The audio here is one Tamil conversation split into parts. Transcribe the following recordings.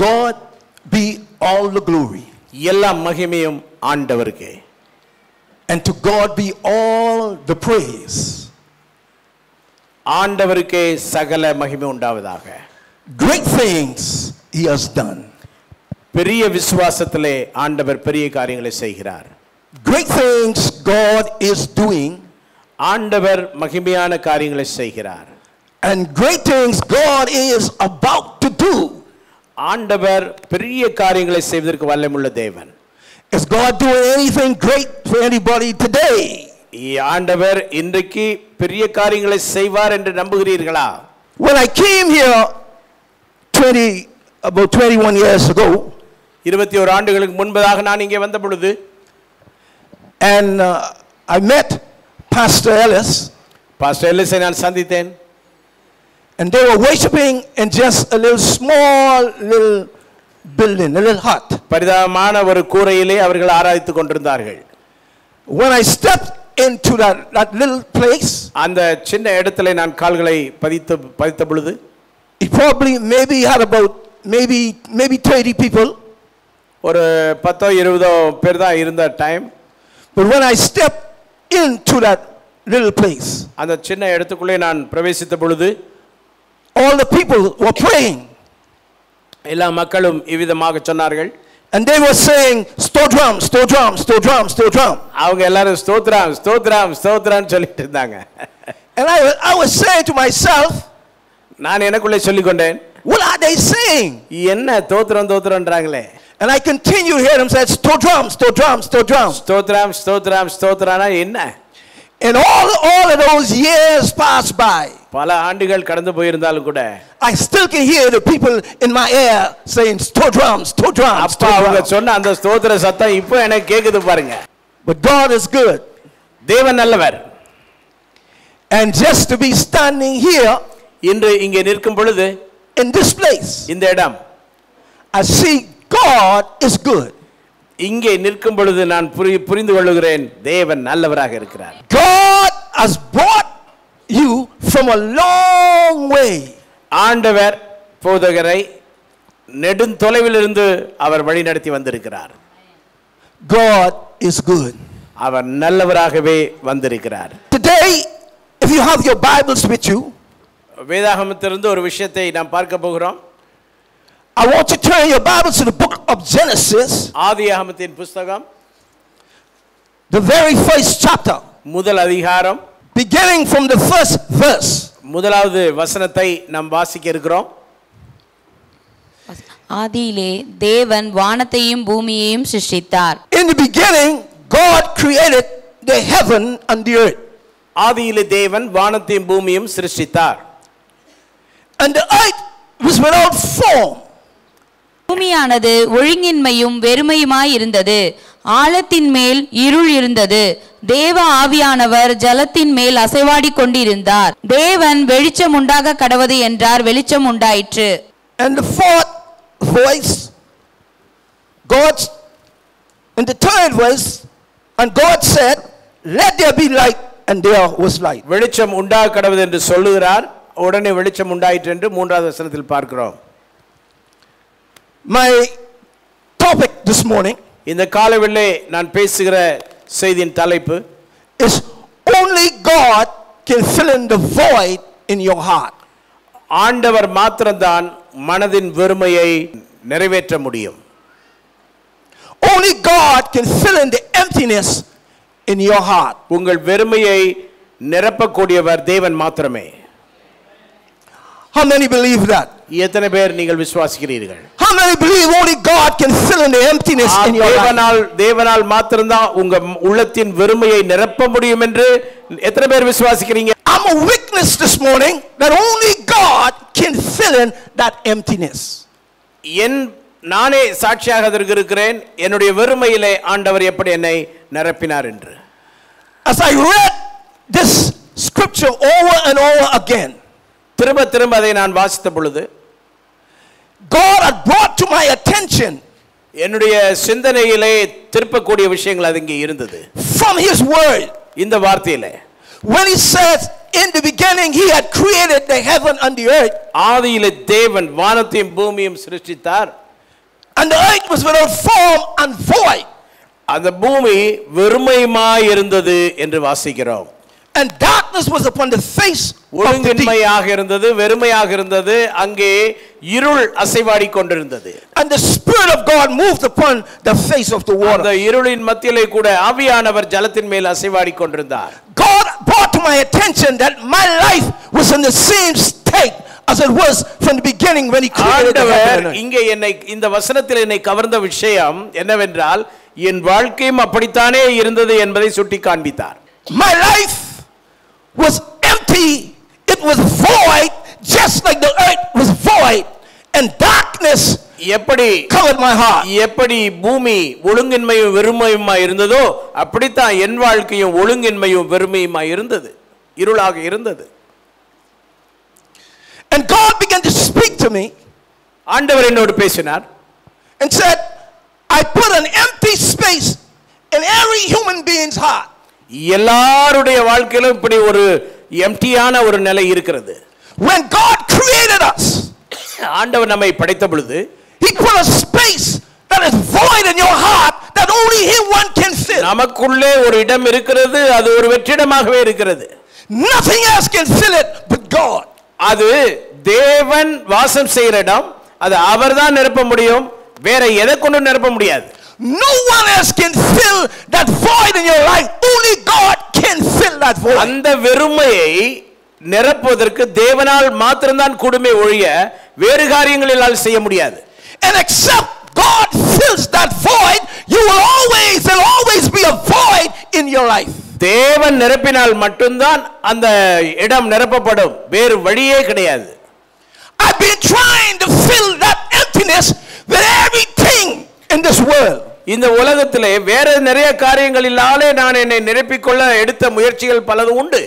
God be all the glory, எல்லா மகிமையும் ஆண்டவருக்கே and to God be all the praise. ஆண்டவருக்கே சகல மகிமை உண்டாவதாக Great things He has done. பெரிய விசுவாசத்திலே ஆண்டவர் பெரிய காரியங்களை செய்கிறார் Great things God is doing, ஆண்டவர் மகிமையான காரியங்களை செய்கிறார் and great things God is about to do. ஆண்டவர் பெரிய காரியங்களை செய்வதற்கு வல்லமுள்ள தேவன் Is God doing anything great for anybody today? இ- ஆண்டவர் இன்றைக்கு பெரிய காரியங்களை செய்வார் என்று நம்புகிறீர்களா When I came here 20, about 21 years ago, இருபத்தி ஒரு ஆண்டுகளுக்கு முன்பதாக நான் இங்கே வந்த பொழுது and uh, I met Pastor Ellis, pastor எல்லிஸை நான் சந்தித்தேன் and they were worshiping in just a little small little building, a little hut. பரிதாபமான ஒரு கூரையிலே அவர்கள் ஆராதித்துக் கொண்டிருந்தார்கள் When I stepped into that, that little place, அந்த சின்ன இடத்துல நான் கால்களை பதித்து பதித்த பொழுது it probably maybe had about maybe maybe 30 people. ஒரு பத்தோ இருபதோ பேர் தான் இருந்த time But when I stepped into that little place, அந்த சின்ன இடத்துக்குள்ளே நான் பிரவேசித்த பொழுது all the people were praying. எல்லா மக்களும் இவ்விதமாக சொன்னார்கள் And they were saying, Stodram, Stodram, Stodram, Stodram. அவங்க எல்லாரும் ஸ்தோத்ராம் ஸ்தோத்ராம் ஸ்தோத்ரான்னு சொல்லிட்டு இருந்தாங்க And I, wa- I was saying to myself, நான் எனக்குள்ளே சொல்லிக் கொண்டேன் what are they saying? என்ன தோத்திரம் தோத்திரம்ன்றாங்களே And I continued to hear them say, Stodram, Stodram, Stodram. ஸ்தோத்ராம் ஸ்தோத்ராம் ஸ்தோத்ரானா என்ன And all, all of those years passed by. பல ஆண்டுகள் கடந்து போயிருந்தாலும் கூட I still can hear the people in my ear saying, Stodram, Stodram, அப்பா அவங்க. சொன்ன அந்த ஸ்தோத்திர சத்தம் இப்போ எனக்கு கேக்குது பாருங்க But God is good. தேவன் நல்லவர் And just to be standing here இன்று இங்கே நிற்கும் பொழுது in this place, இந்த இடம் I see God is good. இங்கே நிற்கும் பொழுது நான் புரி புரிந்து கொள்ளுகிறேன் தேவன் நல்லவராக இருக்கிறார் God has brought you from a long way. ஆண்டவர் போதகரை நெடுந்தொலைவில் இருந்து அவர் வழி நடத்தி வந்திருக்கிறார் God is good. அவர் நல்லவராகவே வந்திருக்கிறார் Today, if you have your Bibles with you, வேதாகமத்திலிருந்து ஒரு விஷயத்தை நாம் பார்க்க போகிறோம் I want to turn your Bibles to the book of Genesis, ஆதியாகமத்தின் புஸ்தகம் the very first chapter, முதல் அதிகாரம் beginning from the first verse. முதலாவது வசனத்தை நாம் வாசிக்க இருக்கிறோம் ஆதியிலே தேவன் வானத்தையும் பூமியையும் சிருஷ்டித்தார் In the beginning, God created the heaven and the earth. ஆதியிலே தேவன் வானத்தையும் பூமியும் சிருஷ்டித்தார் And the earth was without form. பூமியானது ஒழுங்கின்மையும் வெறுமையுமாய் இருந்தது ஆழத்தின் மேல் இருள் இருந்தது. தேவ ஆவியானவர் ஜலத்தின் மேல் அசைவாடிக் கொண்டிருந்தார். தேவன் வெளிச்சம் உண்டாக கடவது என்றார். வெளிச்சம் உண்டாயிற்று. And the fourth voice, God's, and the third voice, and God said, Let there be light, and there was light. வெளிச்சம் உண்டாக கடவுது என்று சொல்லுகிறார். உடனே வெளிச்சம் உண்டாயிற்று என்று மூன்றாவது வசனத்தில் பார்க்கிறோம். My topic this morning இந்த காலவெள்ளே நான் பேசுகிற செய்தியின் தலைப்பு is only God can fill in the void in your heart. ஆண்டவர் மாத்திரம்தான் மனதின் வெறுமையை நிறைவேற்ற முடியும் Only God can fill in the emptiness in your heart. உங்கள் வெறுமையை நிரப்பக்கூடியவர் தேவன் மாத்திரமே How many believe that? எத்தனை பேர் நீங்கள் விசுவாசிக்கிறீர்கள் How many believe only God can fill in the emptiness in your life? தேவனால் தேவனால் மாத்திரம்தான் உங்க உள்ளத்தின் வெறுமையை நிரப்ப முடியும் என்று எத்தனை பேர் விசுவாசிக்கிறீங்க I'm a witness this morning that only God can fill in that emptiness. என் நானே சாட்சியாக இருக்கிறேன் என்னுடைய வெறுமையிலே ஆண்டவர் எப்படி என்னை நிரப்பினார் என்று As I read this scripture over and over again, திரும்ப திரும்ப அதை நான் வாசித்த பொழுது God had brought to my attention என்னுடைய சிந்தனையிலே திருப்பக்கூடிய விஷயங்கள் அது இங்கே இருந்தது from His Word இந்த வார்த்தையிலே when He says, In the beginning, He had created the heaven and the earth. ஆதியிலே தேவன் வானத்தையும் பூமியும் சிருஷ்டித்தார் And the earth was without form and void. அந்த பூமி வெறுமையுமாய் இருந்தது என்று வாசிக்கிறோம் And darkness was upon the face of the deep. ஒழுங்கின்மையாக இருந்தது வெறுமையாக இருந்தது அங்கே இருள் அசைவாடி கொண்டிருந்தது And the Spirit of God moved upon the face of the அந்த water. இருளின் மத்தியிலே கூட ஆவியானவர் ஜலத்தின் மேல் அசைவாடி கொண்டிருந்தார் God brought to my attention that my life was in the same state as it was from the beginning when He created the ஆண்டவர் earth. இங்கே என்னை இந்த வசனத்தில் என்னை கவர்ந்த விஷயம் என்னவென்றால் என் வாழ்க்கையும் அப்படித்தானே இருந்தது என்பதை சுட்டி காண்பித்தார் My life was empty, it was void, just like the earth was void, and darkness எப்படி covered my heart. எப்படி பூமி ஒழுங்கின்மையும் வெறுமையுமா இருந்ததோ அப்படித்தான் என் வாழ்க்கையும் ஒழுங்கின்மையும் வெறுமையுமா இருந்தது இருளாக இருந்தது And God began to speak to me ஆண்டவர் என்னோடு பேசினார் and said, I put an empty space in every human being's heart. எல்லாருடைய வாழ்க்கையிலும் இப்படி ஒரு எம்டியான ஒரு நிலை இருக்கிறது When God created us, ஆண்டவர் நம்மை படைத்த பொழுது He put a space that is void in your heart that only Him one can fill. நமக்குள்ளே ஒரு இடம் இருக்கிறது அது ஒரு வெற்றிடமாகவே இருக்கிறது Nothing else can fill it but God. அது தேவன் வாசம் செய்கிற இடம் அது அவர்தான் நிரப்ப முடியும் வேற எதை கொண்டு நிரப்ப முடியாது No one else can fill that void in your life. Only God can fill that void. அந்த வெறுமையை நிரப்புவதற்கு தேவனால் மாத்திரம்தான் கூடுமே ஒழிய வேறு காரியங்களினால் செய்ய முடியாது And except God fills that void, you will always, there'll always be a void in your life. தேவன் நிரப்பினால் மட்டும்தான் அந்த இடம் நிரப்பப்படும் வேறு வழியே கிடையாது I've been trying to fill that emptiness with everything in this world. இந்த உலகத்திலே வேற நிறைய காரியங்களினாலே நான் என்னை நிரப்பிக்கொள்ள எடுத்த முயற்சிகள் பலது உண்டு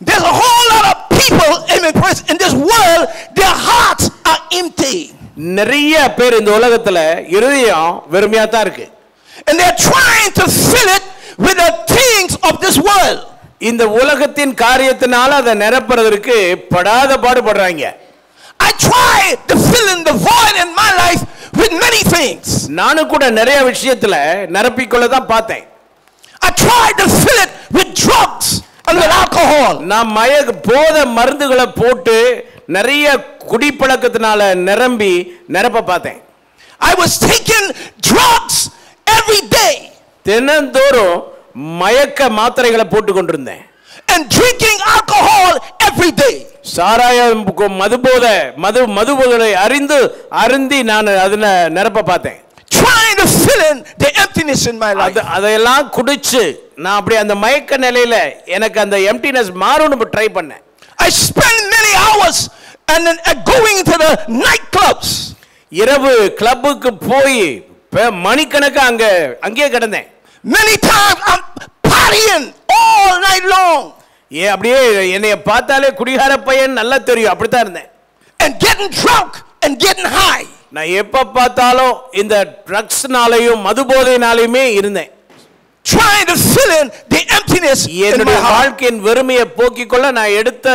There's a whole lot of people in this- in this world, their hearts are empty. நிறைய பேர் இந்த உலகத்துல இருதயம் வெறுமையா தான் இருக்கு And they're trying to fill it with the things of this world. இந்த உலகத்தின் காரியத்தினால அதை நிரப்புறதற்கு படாத பாடுபடுறாங்க I try to fill in the void in my life with many things. நானும் கூட நிறைய விஷயத்துல நிரப்பிக்கொள்ள தான் பார்த்தேன் I try to fill it with drugs and with alcohol. நான் மய போத மருந்துகளை போட்டு நிறைய குடிப்பழக்கத்தினால நிரம்பி நிரப்ப பார்த்தேன் I was taking drugs every day தினந்தோறும் மயக்க மாத்திரைகளை போட்டு கொண்டிருந்தேன் and drinking alcohol every day. சாராயம் கு- மதுபோத மது மதுபோதலை அறிந்து அருந்தி நான் அதுல நிரப்ப பார்த்தேன் Trying to fill in the emptiness in my life. அது அதையெல்லாம் குடிச்சு நான் அப்படி அந்த மயக்க நிலையில எனக்கு அந்த எம்டினஸ் மாறணும்னு ட்ரை பண்ணேன் I spent many hours and then uh, going to the nightclubs. இரவு கிளப்புக்கு போய் மணிக்கணக்கா அங்க அங்கேயே கிடந்தேன் Many times I'm partying all night long ஏ அப்படியே என்னைய பார்த்தாலே குடிகார பையன் நல்லா தெரியும் அப்படித்தான் இருந்தேன் and getting drunk and getting high. நான் எப்ப பார்த்தாலும் இந்த ட்ரக்ஸ்னாலையும் மது போதையினாலையுமே இருந்தேன் Trying to fill in the emptiness என்னுடைய. வாழ்க்கையின் வெறுமையை போக்கிக் கொள்ள நான் எடுத்த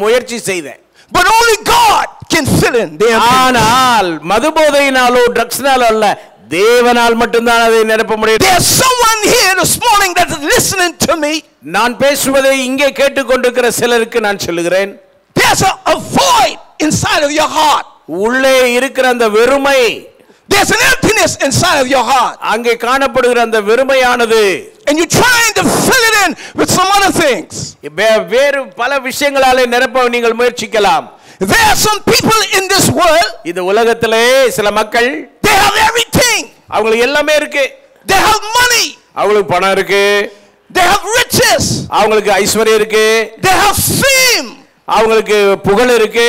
முயற்சி செய்தேன் But only God can fill in the emptiness. ஆனால் மது போதையினாலோ ட்ரக்ஸ்னாலோ அல்ல தேவனால் மட்டும்தான் அதை நிரப்ப முடியும் There's someone here this morning that is listening to me. நான் பேசுவதை இங்கே கேட்டுக்கொண்டிருக்கிற சிலருக்கு நான் சொல்லுகிறேன் There's a, a void inside of your heart. உள்ளே இருக்கிற அந்த வெறுமை There's an emptiness inside of your heart. அங்கே காணப்படுகிற அந்த வெறுமையானது And you're trying to fill it in with some other things. வேறு பல விஷயங்களாலே நிரப்ப நீங்கள் முயற்சிக்கலாம் There are some people in this world, இந்த உலகத்திலே சில மக்கள் they have everything. அவங்களுக்கு எல்லாமே இருக்கு They have money. அவங்களுக்கு பணம் இருக்கு They have riches. அவங்களுக்கு ஐஸ்வர்யம் இருக்கு They have fame. அவங்களுக்கு புகழ் இருக்கு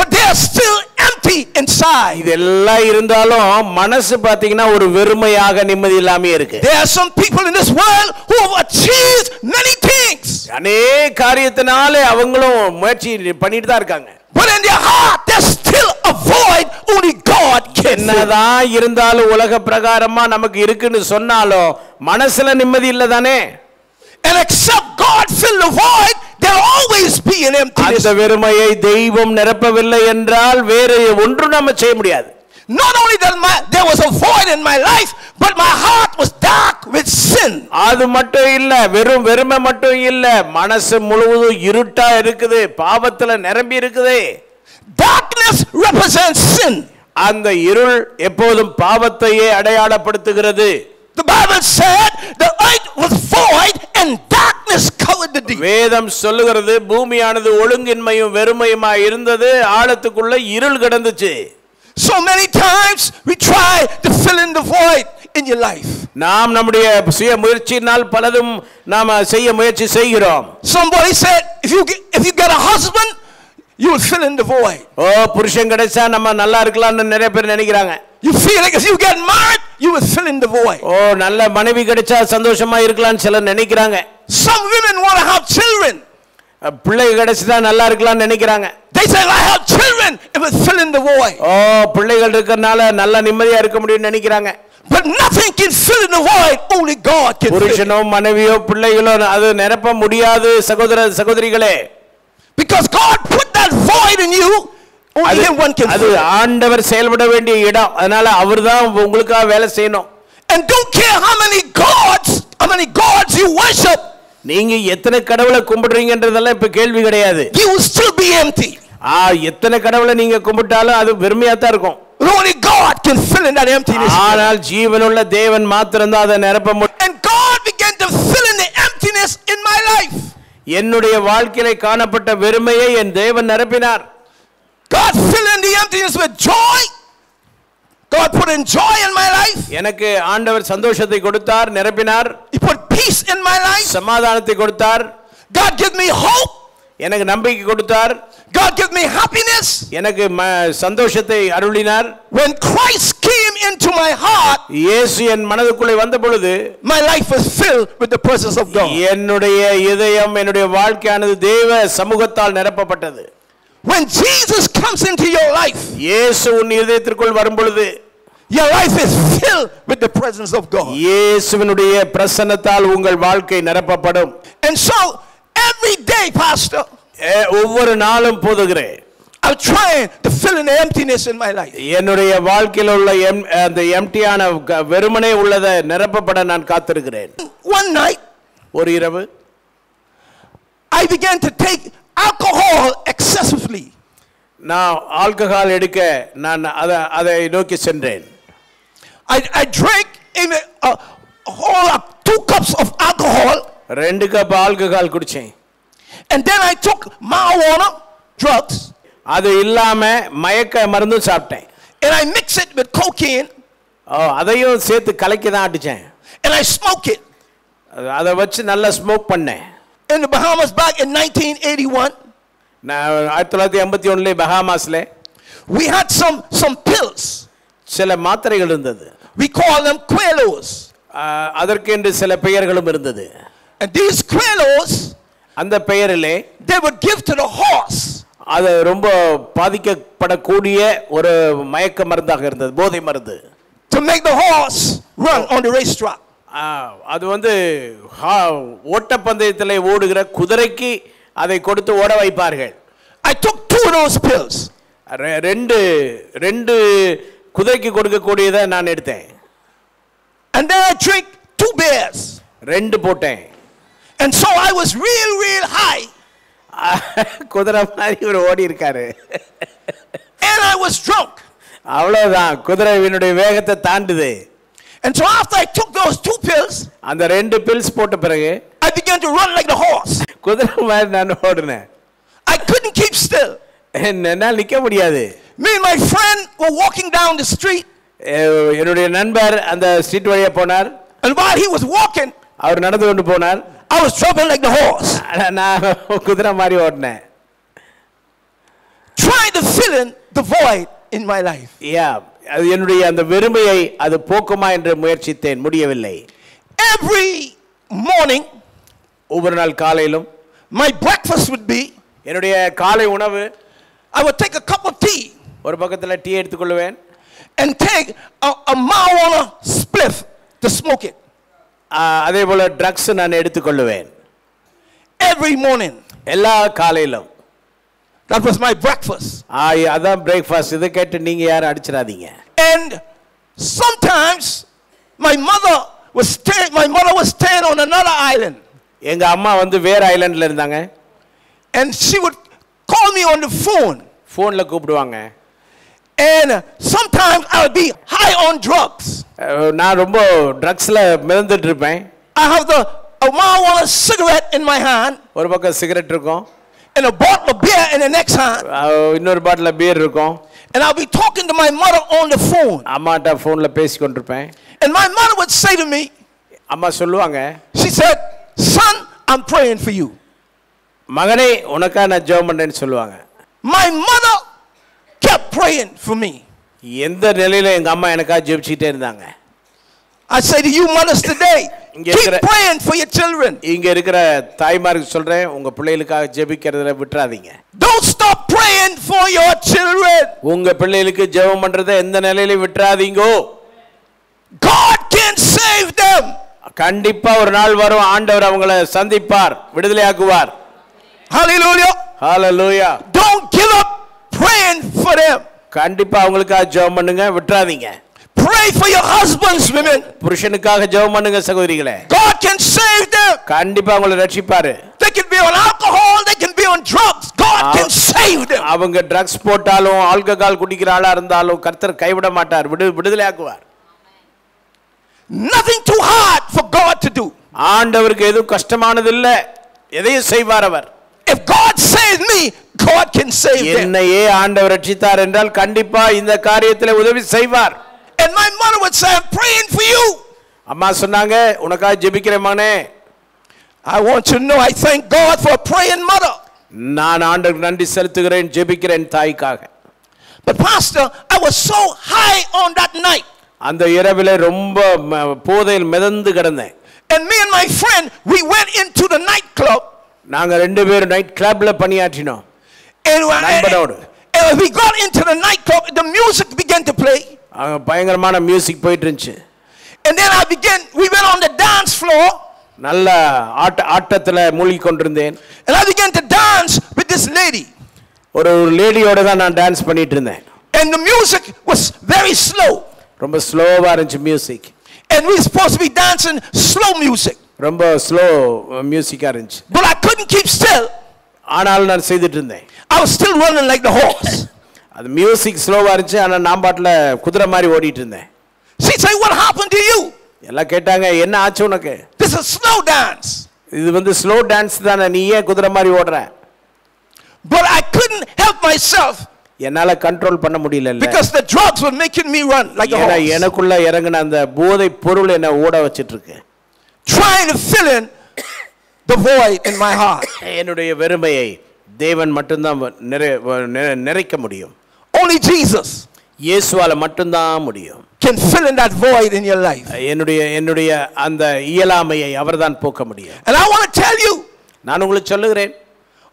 But they are still empty inside. இதெல்லாம் இருந்தாலும் மனசு பாத்தீங்கன்னா ஒரு வெறுமையாக நிம்மதி இல்லாம இருக்கு There are some people in this world who have achieved many things. அநேக காரியத்தினாலே அவங்களும் முயற்சி பண்ணிட்டு தான் இருக்காங்க But in their heart, there's still a void only God can. என்னதான் இருந்தாலும் உலக பிரகாரமா நமக்கு இருக்குன்னு சொன்னாலும் மனசுல நிம்மதி இல்ல தானே And except God fill the void, there'll always be an emptiness. அந்த வெறுமையை தெய்வம் நிரப்பவில்லை என்றால் வேறு ஒன்றும் நம்ம செய்ய முடியாது not only that my, there was a void in my life, but my heart was dark with sin. அது மட்டும் இல்ல வெறும் வெறுமை மட்டும் இல்ல மனசு முழுவதும் இருட்டா இருக்குது பாவத்துல நிரம்பி இருக்குது Darkness represents sin. அந்த இருள் எப்போதும் பாவத்தையே அடையாளப்படுத்துகிறது The Bible said the earth was void and darkness covered the deep. வேதம் சொல்லுகிறது பூமியானது ஒழுங்கின்மையும் வெறுமையுமா இருந்தது ஆழத்துக்குள்ள இருள் கிடந்துச்சு So many times we try to fill in the void in your life. நாம் நம்முடைய சுய முயற்சியினால் பலதும் நாம செய்ய முயற்சி செய்கிறோம் Somebody said, if you get, if you get a husband, you will fill in the void. ஓ புருஷன் கிடைச்சா நம்ம நல்லா இருக்கலாம்னு நிறைய பேர் நினைக்கிறாங்க You feel like if you get married, you will fill in the void. ஓ நல்ல மனைவி கிடைச்சா சந்தோஷமா இருக்கலாம்னு சிலர் நினைக்கிறாங்க Some women want to have children. பிள்ளை கிடைச்சதா நல்லா இருக்கலாம்னு நினைக்கிறாங்க They say, I have children, it will fill in the void. ஓ பிள்ளைகள் இருக்கறனால நல்ல நிம்மதியா இருக்க முடியும்னு நினைக்கிறாங்க But nothing can fill in the void, only God can. புருஷனோ மனைவியோ பிள்ளைகளோ அது நிரப்ப முடியாது சகோதர சகோதரிகளே Because God put that void in you, only Him one can அது. ஆண்டவர் செயல்பட வேண்டிய இடம் அதனால அவர்தான் உங்களுக்காக வேலை செய்யணும் And don't care how many gods, how many gods you worship, நீங்க எத்தனை கடவுளை கும்பிடுறீங்கன்றதெல்லாம் இப்ப கேள்வி கிடையாது you still be empty. ஆ எத்தனை கடவுளை நீங்க கும்பிட்டாலும் அது வெறுமையா தான் இருக்கும் only God can fill in that emptiness. ஆனால் ஜீவனுள்ள தேவன் மாத்திரம்தான் அதை நிரப்ப முடியும் And God began to fill in the emptiness in my life. என்னுடைய வாழ்க்கையில காணப்பட்ட வெறுமையை என் தேவன் நிரப்பினார் God filled in the emptiness with joy. God put in joy in my life. எனக்கு ஆண்டவர் சந்தோஷத்தை கொடுத்தார் நிரப்பினார் He put peace in my life. சமாதானத்தை கொடுத்தார் God gave me hope. எனக்கு நம்பிக்கை கொடுத்தார் God gave me happiness. எனக்கு சந்தோஷத்தை அருளினார் When Christ came into my heart, இயேசு என் மனதுக்குள்ளே வந்த பொழுது my life was filled with the presence of God. என்னுடைய இதயம் என்னுடைய வாழ்க்கையானது தேவ சமூகத்தால் நிரப்பப்பட்டது When Jesus comes into your life, இயேசு உன் இதயத்திற்குள் வரும் பொழுது your life is filled with the presence of God. இயேசுவினுடைய பிரசன்னத்தால் உங்கள் வாழ்க்கை நிரப்பப்படும் And so, every day, Pastor, ஒவ்வொரு நாளும் போதுகிறேன் I'm trying to fill in the emptiness in my life. என்னுடைய வாழ்க்கையில் உள்ள அந்த எம்டியான வெறுமனே உள்ளதை நிரப்பப்பட நான் காத்திருக்கிறேன் One night, ஒரு இரவு I began to take alcohol excessively. நான் ஆல்கஹால் எடுக்க நான் அதை அதை நோக்கி சென்றேன் I, I drank in a, a whole up two cups of alcohol, ரெண்டு கப் ஆல்கஹால் குடிச்சேன் and then I took marijuana, drugs, அது இல்லாம மயக்க மருந்தும் சாப்பிட்டேன் and I mix it with cocaine, ஓ, அதையும் சேர்த்து கலக்கி தான் அடிச்சேன் and I smoke it. அது- அதை வச்சு நல்லா ஸ்மோக் பண்ணேன் In the Bahamas back in 1981, நான் ஆயிரத்தி தொள்ளாயிரத்தி எண்பத்தி ஒன்றுல பஹாமாஸ்ல we had some, some pills. சில மாத்திரைகள் இருந்தது We call them Quelos. ஆஹ், அதற்கென்று சில பெயர்களும் இருந்தது And these Quelos, அந்த பெயரிலே they would give to the horse. அது ரொம்ப பாதிக்கப்படக்கூடிய ஒரு மயக்க மருந்தாக இருந்தது போதை மருந்து to make the horse run on the racetrack. அது வந்து ஹா- ஓட்டப்பந்தயத்திலே ஓடுகிற குதிரைக்கு அதை கொடுத்து ஓட வைப்பார்கள் I took two of those pills. ரெ- ரெண்டு ரெண்டு குதிரைக்கு கொடுக்கக்கூடியதை நான் எடுத்தேன் And then I drank two beers. ரெண்டு போட்டேன் And so I was real, real high. குதிரை மாதிரி இவர் ஓடி இருக்காரு And I was drunk. அவ்வளவுதான் குதிரைவினுடைய வேகத்தை தாண்டுது And so after I took those two pills, அந்த ரெண்டு பில்ஸ் போட்ட பிறகு I began to run like the horse. குதிரை மாதிரி நான் ஓடுனேன் I couldn't keep still. என்னால் நிக்க முடியாது Me and my friend were walking down the street. எ- என்னுடைய நண்பர் அந்த ஸ்ட்ரீட் வழியா போனார் And while he was walking, அவர் நடந்து கொண்டு போனார் I was jumping like the horse, ஆனா நான் குதிரை மாதிரி ஓடினேன் trying to fill in the void in my life. யா அது என்னுடைய அந்த வெறுமையை அது போக்குமா என்று முயற்சித்தேன். முடியவில்லை. Every morning, ஒவ்வொரு நாள் காலையிலும் my breakfast would be என்னுடைய காலை உணவு I would take a cup of tea ஒரு பக்கத்தில் டீ எடுத்துக்கொள்வேன். and take a, a marijuana spliff to smoke it. அதே போல ட்ரக்ஸ் நான் எடுத்துக்கொள்ளுவேன் every morning. எல்லா காலையிலும். That was my breakfast. ஆ, அதான் பிரேக்ஃபாஸ்ட் இதை கேட்டு நீங்க யாரும் அடிச்சிடாதீங்க And sometimes my mother was staying, my mother was staying on another island. எங்க அம்மா வந்து வேற ஐலண்ட்ல இருந்தாங்க And she would call me on the phone. ஃபோன்ல கூப்பிடுவாங்க And sometimes I would be high on drugs. அஹ், நான் ரொம்ப ட்ரக்ஸ்ல மிதந்துட்டு இருப்பேன் I have the a marijuana cigarette in my hand ஒரு பக்கம் சிகரெட் இருக்கும் and a bottle of beer in the next hand. அஹ், இன்னொரு பாட்டில் பியர் இருக்கும் And I'll be talking to my mother on the phone. அம்மாட்ட ஃபோனில் பேசி கொண்டிருப்பேன் And my mother would say to me, அம்மா சொல்லுவாங்க she said, Son, I'm praying for you. மகனே உனக்கா நான் ஜெபம் பண்றேன்னு சொல்லுவாங்க My mother kept praying for me. எந்த நிலையில எங்க அம்மா எனக்காக ஜெபிச்சுட்டே இருந்தாங்க I say to you, mothers today, இங்க இருக்கிற- praying for your children. இங்க இருக்கிற தாய்மாருக்கு சொல்றேன் உங்க பிள்ளைகளுக்காக ஜெபிக்கிறதுல விட்டுறாதீங்க Don't stop praying for your children. உங்க பிள்ளைகளுக்கு ஜெபம் பண்றதை எந்த நிலையிலும் விட்டுறாதீங்கோ God can save them. கண்டிப்பா ஒரு நாள் வரும் ஆண்டவர் அவங்கள சந்திப்பார் விடுதலையாக்குவார் Hallelujah. Hallelujah Don't give up praying for them. கண்டிப்பா அவங்களுக்காக ஜெபம் பண்ணுங்க விட்டுறாதீங்க Pray for your husbands, women. புருஷனுக்காக ஜெபம் பண்ணுங்க சகோதரிகளே God can save them. கண்டிப்பா அவங்கள ரட்சிப்பாரு They can be on alcohol, they can be on drugs. God can save them. அவங்க ட்ரக்ஸ் போட்டாலும் ஆல்கஹால் குடிக்கிற ஆளா இருந்தாலும் கர்த்தர் கைவிட மாட்டார் விடு விடுதலையாக்குவார் Nothing too hard for God to do. ஆண்டவருக்கு எதுவும் கஷ்டமானது இல்ல எதையும் செய்வார் அவர் If God saves me, God can save them. என்னையே ஆண்டவர் ரட்சித்தார் என்றால் கண்டிப்பா இந்த காரியத்தில் உதவி செய்வார் And my mother would say, I'm praying for you. அம்மா சொன்னாங்க உனக்காக ஜெபிக்கிறேன் மகனே I want you to know I thank God for a praying mother. நான் ஆண்டவருக்கு நன்றி செலுத்துகிறேன் ஜெபிக்கிறேன் தாய்க்காக But Pastor, I was so high on that night. அந்த இரவிலே ரொம்ப போதையில் மிதந்து கிடந்தேன் And me and my friend, we went into the nightclub. நாங்க ரெண்டு பேரும் நைட் கிளப்ல பணியாற்றினோம் நண்பனோடு. and we got into the nightclub, the music began to play. பயங்கரமான மியூசிக் போயிட்டு இருந்துச்சு And then I began, we went on the dance floor. நல்ல ஆட்ட ஆட்டத்துல மூழ்கி கொண்டிருந்தேன் And I began to dance with this lady. ஒரு ஒரு லேடியோட தான் நான் டான்ஸ் பண்ணிட்டு இருந்தேன் And the music was very slow. ரொம்ப ஸ்லோவா இருந்துச்சு music And we supposed to be dancing slow music. ரொம்ப ஸ்லோ மியூசிக்கா இருந்துச்சு But I couldn't keep still. ஆனாலும் நான் செய்துட்டு இருந்தேன் I was still running like the horse. அது மியூசிக் ஸ்லோவா இருந்துச்சு ஆனா நான் பாட்டுல குதிரை மாதிரி ஓடிட்டு இருந்தேன் She said, What happened to you? எல்லாம் கேட்டாங்க என்ன ஆச்சு உனக்கு This is slow dance. இது வந்து ஸ்லோ டான்ஸ் தானே நீ ஏன் குதிரை மாதிரி ஓடுற But I couldn't help myself என்னால கண்ட்ரோல் பண்ண முடியல because the drugs were making me run like a horse. எனக்குள்ள இறங்குன அந்த போதை பொருள் என்ன ஓட வச்சிட்டு இருக்கு Trying to fill in the void in my heart. என்னுடைய வெறுமையை தேவன் மட்டும்தான் நிறை- நிறைக்க முடியும் Only Jesus இயேசுவால மட்டும்தான் முடியும் can fill in that void in your life. என்னுடைய என்னுடைய அந்த இயலாமையை அவர்தான் போக்க முடியும் And I want to tell you, நான் உங்களுக்கு சொல்லுகிறேன்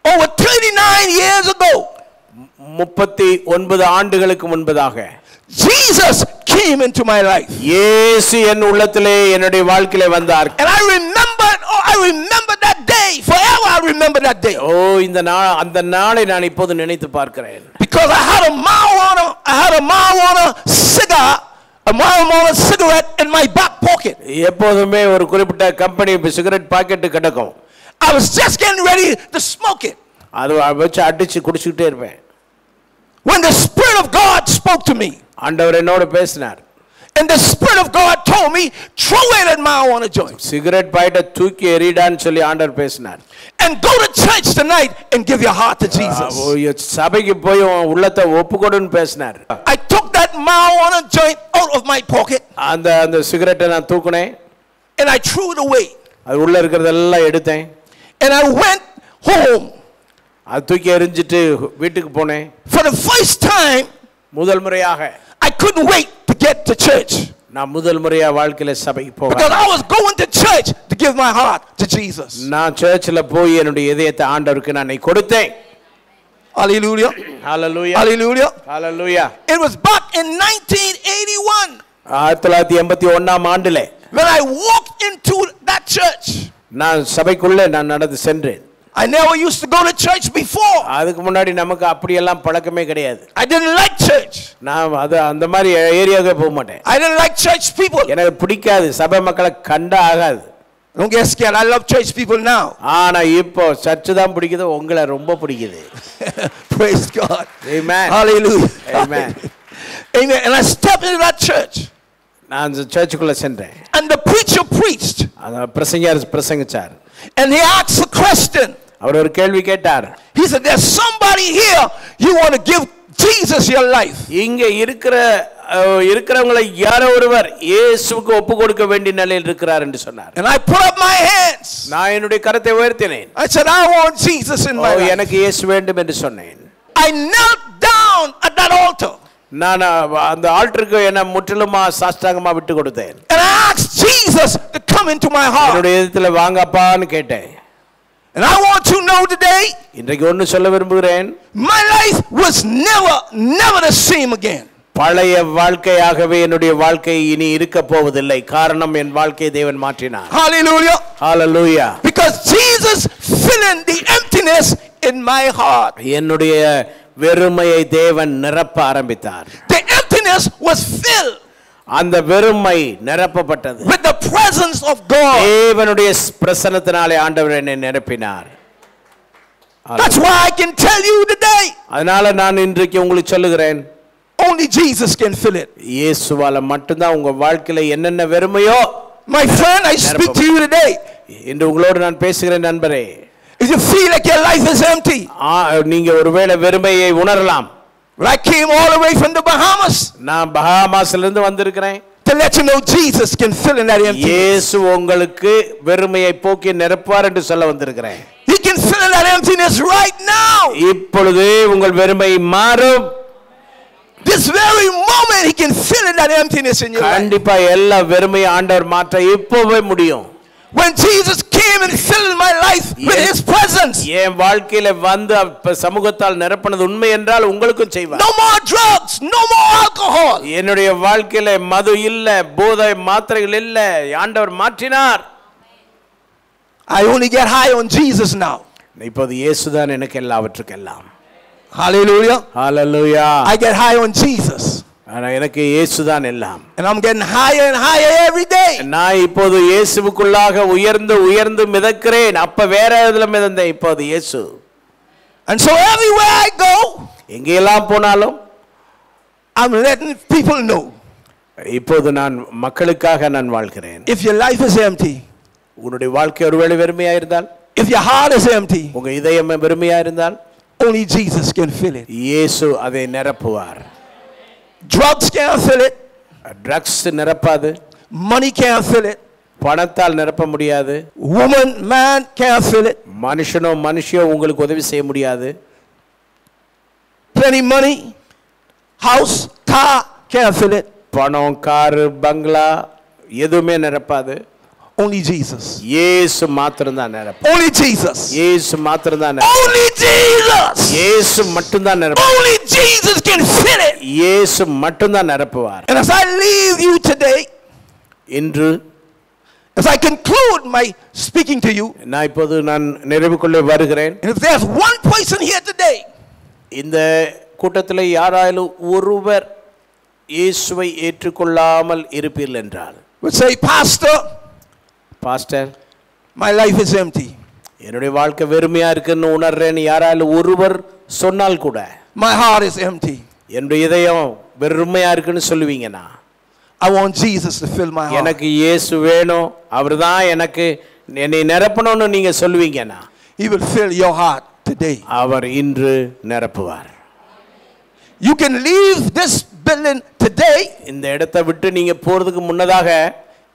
over 39 years ago, முப்பத்தி ஒன்பது ஆண்டுகளுக்கு முன்பதாக Jesus came into my life. இயேசு என் உள்ளத்திலே என்னுடைய வாழ்க்கையிலே வந்தார் And I oh, I remember that day. Forever I remember that day. ஓ இந்த நாள் அந்த நாளை நான் இப்போது நினைத்து பார்க்கிறேன் Because I had a marijuana, I had a marijuana cigar, a marijuana cigarette in my back pocket. எப்போதுமே ஒரு குறிப்பிட்ட கம்பெனி சிகரெட் பாக்கெட்டு கிடக்கும் I was just getting ready to smoke it. அது வச்சு அடிச்சு குடிச்சுக்கிட்டே இருப்பேன் When the Spirit of God spoke to me, ஆண்டவர் என்னோட பேசினார் and the Spirit of God told me, throw away that marijuana joint cigarette பாக்கெட்டை தூக்கி எறிடான்னு சொல்லி ஆண்டவர் பேசினார் and go to church tonight and give your heart to O, Jesus. சபைக்கு போய் உன் உள்ளத்தை ஒப்புக்கொடுன்னு பேசினார் I took that marijuana joint out of my pocket அந்த அந்த சிகரெட்டை நான் தூக்குனேன் and I threw it away. அது உள்ள இருக்கிறதெல்லாம் எடுத்தேன் And I went home. அது தூக்கி எறிஞ்சிட்டு வீட்டுக்கு போனேன் For the first time, முதல் முறையாக I couldn't wait to get to church நான் முதல் முறையா வாழ்க்கையில சபைக்கு because போவேன் I was going to church to give my heart to Jesus. நான் சர்ச்சில் போய் என்னுடைய இதயத்தை ஆண்டவருக்கு நான் கொடுத்தேன் Hallelujah. Hallelujah Hallelujah. Hallelujah It was back in 1981 ஆயிரத்தி தொள்ளாயிரத்தி எண்பத்தி ஒன்னாம் ஆண்டுல when I walked into that church. நான் சபைக்குள்ளே நான் நடந்து சென்றேன் I never used to go to church before. அதுக்கு முன்னாடி நமக்கு அப்படியெல்லாம் பழக்கமே கிடையாது I didn't like church. நான் அது அந்த மாதிரி ஏரியாவுக்கு போக மாட்டேன் I didn't like church people. எனக்கு பிடிக்காது சபை மக்களை கண்டா ஆகாது Don't get scared. I love church people now. ஆனா இப்போ சர்ச்சு தான் பிடிக்குது உங்களை ரொம்ப பிடிக்குது Praise God. Amen. Hallelujah. Amen. Amen. And I stepped into that church, நான் அந்த சர்ச்சுக்குள்ள சென்றேன் and the preacher preached, அந்த பிரசங்கியார் பிரசங்கிச்சார் and he asked a question. அவர் ஒரு கேள்வி கேட்டார் He said, There's somebody here, you want to give Jesus your life. இங்க இருக்கிற இருக்கிறவங்களை யாரோ ஒருவர் இயேசுவுக்கு ஒப்பு கொடுக்க வேண்டிய நிலையில் இருக்கிறார் என்று சொன்னார் And I put up my hands. நான் என்னுடைய கரத்தை உயர்த்தினேன் I said, I want Jesus in my life. எனக்கு இயேசு வேண்டும் என்று சொன்னேன் I knelt down at that altar நான் அந்த ஆல்டருக்கு என்ன முற்றிலுமா சாஷ்டாங்கமா விட்டு கொடுத்தேன் and I asked Jesus to come into my heart. என்னுடைய எதிர்த்துல வாங்கப்பான்னு கேட்டேன் And I want to know today, இன்றைக்கு ஒன்று சொல்ல விரும்புகிறேன் my life was never, never the same again. பழைய வாழ்க்கையாகவே என்னுடைய வாழ்க்கை இனி இருக்க போவதில்லை காரணம் என் வாழ்க்கையை தேவன் மாற்றினார் Hallelujah. Hallelujah Because Jesus filling the emptiness in my heart. என்னுடைய வெறுமையை தேவன் நிரப்ப ஆரம்பித்தார் The emptiness was filled அந்த வெறுமை நிரப்பப்பட்டது. With the presence of God. தேவனுடைய பிரசன்னத்தினாலே ஆண்டவர் என்னை நிரப்பினார். That's why I can tell you today, அதனால நான் இன்றைக்கு உங்களுக்கு சொல்லுகிறேன். Only Jesus can fill it. இயேசுவால மட்டும்தான் உங்க வாழ்க்கையில என்னென்ன வெறுமையோ My friend, I speak to you today. இன்று உங்களோடு நான் பேசுகிறேன் நண்பரே. If you feel like your life is empty, ஆ, நீங்க ஒருவேளை வெறுமையை உணரலாம். Well, I came all the way from the Bahamas நான் பஹாமாஸ்ல இருந்து வந்திருக்கிறேன் to let you know Jesus can fill in that empty. இயேசு உங்களுக்கு வெறுமையை போக்கி நிரப்புவார் என்று சொல்ல வந்திருக்கிறேன் He can fill in that emptiness right now. இப்பொழுது உங்கள் வெறுமை மாறும் This very moment, He can fill in that emptiness in your life. கண்டிப்பா எல்லா வெறுமையை ஆண்டவர் மாற்ற இப்பவே முடியும் When Jesus came and filled my life with. His presence, என் வாழ்க்கையில வந்து சமூகத்தால் நிரப்பினது உண்மை என்றால் உங்களுக்கும் செய்வார் no more drugs, no more alcohol. என்னுடைய வாழ்க்கையில மது இல்ல போதை மாத்திரைகள் இல்ல ஆண்டவர் மாற்றினார் I only get high on Jesus now. இப்போது இயேசுதான் எனக்கு எல்லாவற்றுக்கெல்லாம் Hallelujah. Hallelujah I get high on Jesus. எனக்கு இயேசுதான் எல்லாம். And I'm getting higher and higher every day. நான் இப்போது இயேசுவுக்குள்ளாக உயர்ந்து உயர்ந்து மிதக்கிறேன். அப்ப வேற இதுல மிதந்தேன் இப்போது இயேசு? And so everywhere I go, எங்கெல்லாம் போனாலும்? I'm letting people know. இப்போது நான் மக்களுக்காக நான் வாழ்கிறேன். If your life is empty, உன்னுடைய வாழ்க்கை ஒருவேளை வெறுமையா இருந்தால்? if your heart is empty, உங்க இதயம் வெறுமையா இருந்தால்? only Jesus can fill it. இயேசு அதை நிரப்புவார். Drugs can't fill it, drugs நிரப்பாது money can't fill it, பணத்தால் நிரப்ப முடியாது woman, man can't fill it. மனுஷனோ மனுஷியோ உங்களுக்கு உதவி செய்ய முடியாது Plenty money, house, car can't fill it. பணம் காரு பங்களா எதுவுமே நிரப்பாது Only Jesus. இயேசு மாத்திரம்தான் நிரப்பு Only Jesus. இயேசு மாத்திரம்தான் நிரப்பு Only Jesus. இயேசு மட்டும்தான் நிரப்பு Only Jesus can fill it. இயேசு மட்டும்தான் நிரப்புவார் And as I leave you today, இன்று as I conclude my speaking to you, நான் இப்போது நான் நிறைவுக்குள்ளே வருகிறேன் and if there's one person here today இந்த கூட்டத்தில் யாராலும் ஒருவர் இயேசுவை ஏற்றுக்கொள்ளாமல் இருப்பீர்கள் என்றால் would say, Pastor, pastor my life is empty. என்னுடைய வாழ்க்கை வெறுமையா இருக்குன்னு உணர்றேன்னு யாராலும் ஒருவர் சொன்னால் கூட My heart is empty. என்னுடைய இதயம் வெறுமையா இருக்குன்னு சொல்லுவீங்கண்ணா I want Jesus to fill my heart. எனக்கு இயேசு வேணும் அவர்தான் எனக்கு என்னை நிரப்பணும்னு நீங்க சொல்லுவீங்கண்ணா He will fill your heart today. அவர் இன்று நிரப்புவார் You can leave this building today இந்த இடத்தை விட்டு நீங்க போறதுக்கு முன்னதாக